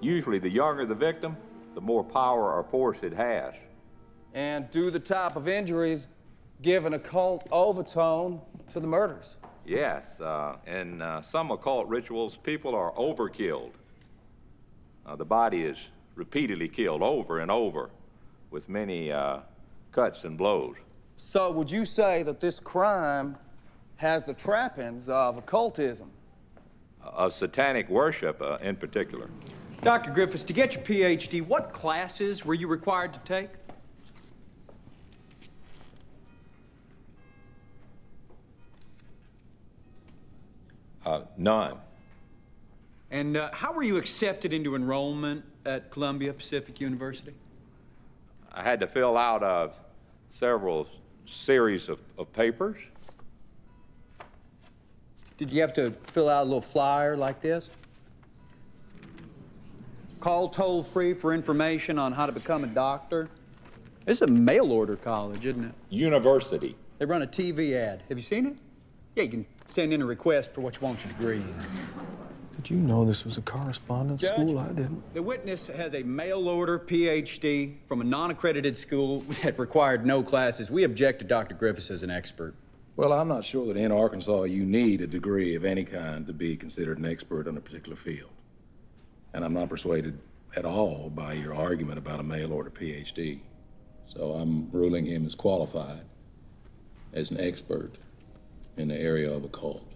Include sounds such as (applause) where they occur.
Usually, the younger the victim, the more power or force it has. And do the type of injuries give an occult overtone to the murders? Yes, uh, in uh, some occult rituals, people are overkilled. Uh, the body is repeatedly killed over and over with many uh, cuts and blows. So, would you say that this crime has the trappings of occultism? Of satanic worship uh, in particular. Dr. Griffis, to get your PhD, what classes were you required to take? Uh, none. And uh, how were you accepted into enrollment at Columbia Pacific University? I had to fill out uh, several series of, of papers. Did you have to fill out a little flyer like this? Call toll free for information on how to become a doctor. This is a mail order college, isn't it? University. They run a TV ad. Have you seen it? Yeah, you can send in a request for what you want your degree in. Did you know this was a correspondence Judge, school? I didn't. The witness has a mail order PhD from a non accredited school (laughs) that required no classes. We object to Dr. Griffis as an expert. Well, I'm not sure that in Arkansas you need a degree of any kind to be considered an expert in a particular field. And I'm not persuaded at all by your argument about a mail order PhD. So I'm ruling him as qualified as an expert in the area of occult.